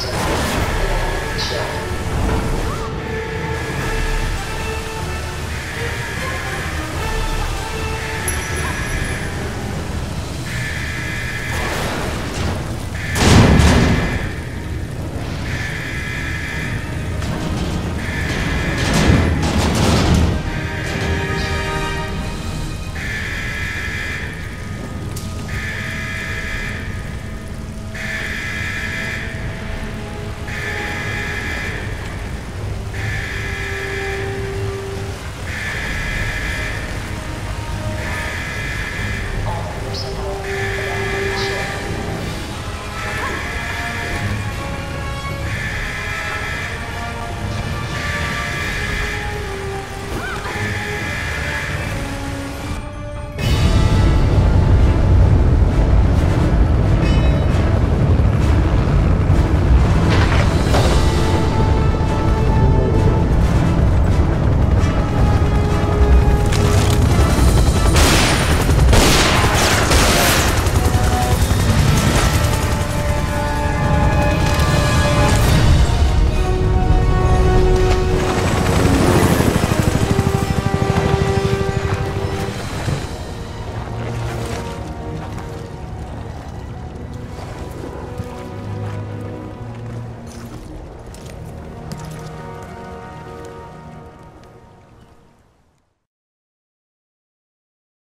Check.